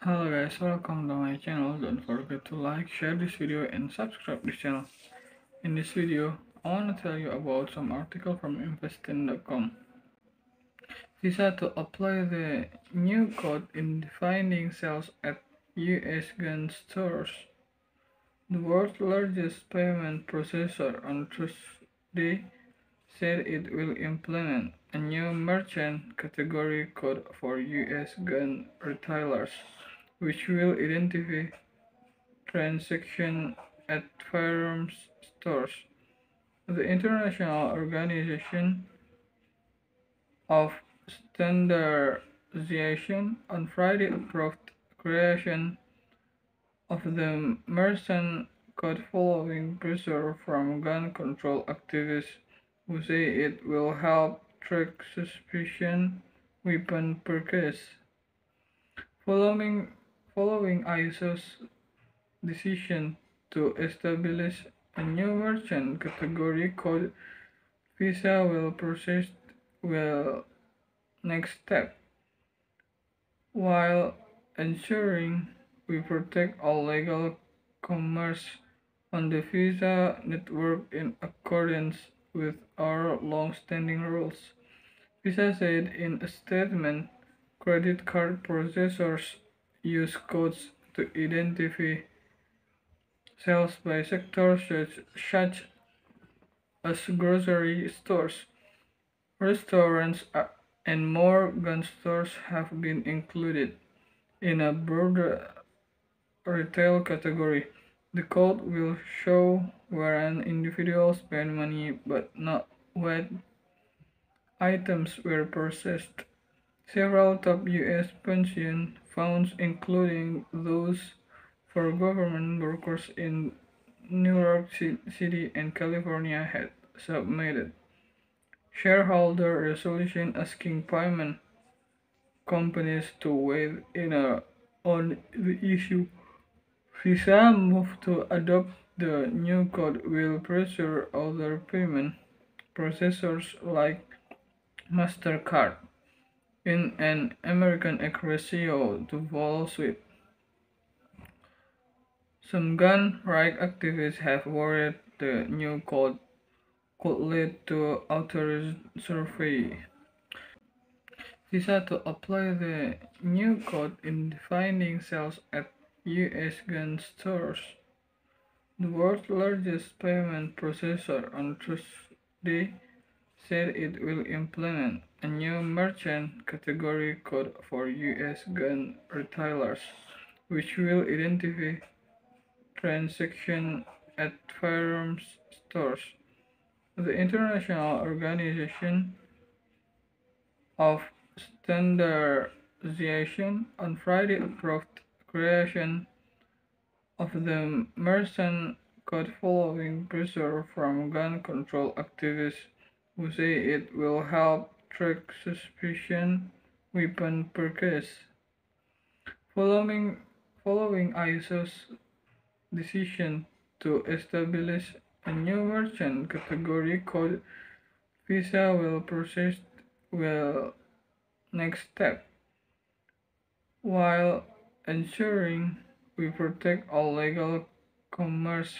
Hello guys, welcome to my channel. Don't forget to like, share this video and subscribe this channel. In this video, I want to tell you about some article from investing.com. Visa to apply the new code in defining sales at US gun stores. The world's largest payment processor on Tuesday said it will implement a new merchant category code for US gun retailers which will identify transactions at firearms stores. The International Organization of Standardization on Friday approved creation of the Merchant Code following pressure from gun control activists who say it will help track suspicion weapon purchase. Following Following ISO's decision to establish a new merchant category code, Visa will proceed well next step while ensuring we protect all legal commerce on the Visa network in accordance with our long-standing rules. Visa said in a statement, credit card processors use codes to identify sales by sector such, such as grocery stores, restaurants, uh, and more gun stores have been included in a broader retail category. The code will show where an individual spent money but not what items were purchased. Several top U.S. pension funds, including those for government workers in New York City and California, had submitted shareholder resolution asking payment companies to weigh in on the issue. Visa move to adopt the new code will pressure other payment processors like MasterCard in an American ratio to follow suit. Some gun rights activists have worried the new code could lead to authority survey. Visa to apply the new code in defining sales at US gun stores. The world's largest payment processor on Tuesday said it will implement a new merchant category code for US gun retailers, which will identify transactions at firearms stores. The International Organization of Standardization on Friday approved creation of the Merchant Code following pressure from gun control activists who say it will help track suspicion weapon purchase. Following, following ISO's decision to establish a new merchant category code, Visa will proceed well next step while ensuring we protect all legal commerce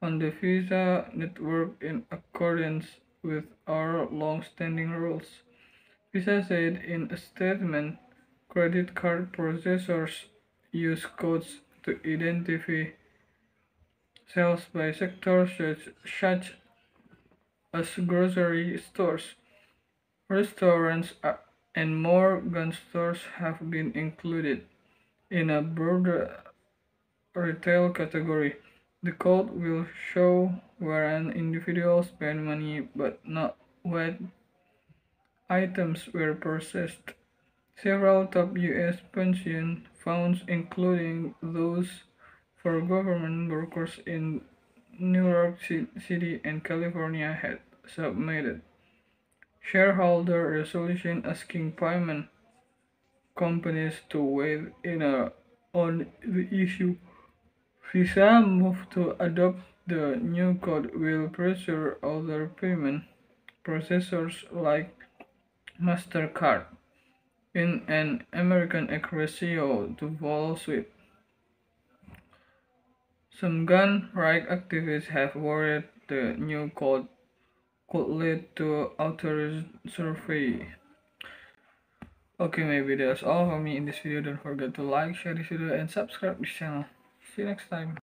on the Visa network in accordance with our long-standing rules. Visa said in a statement, credit card processors use codes to identify sales by sectors such, such as grocery stores, restaurants, uh, and more gun stores have been included in a broader retail category. The code will show where an individual spent money but not what items were purchased. Several top U.S. pension funds, including those for government workers in New York City and California, had submitted shareholder resolution asking payment companies to weigh in on the issue. Visa move to adopt the new code will pressure other payment processors like MasterCard in an American accuracy to follow suit. Some gun rights activists have worried the new code could lead to authorized survey. Okay, maybe that's all for me in this video. Don't forget to like, share this video, and subscribe this channel. See you next time.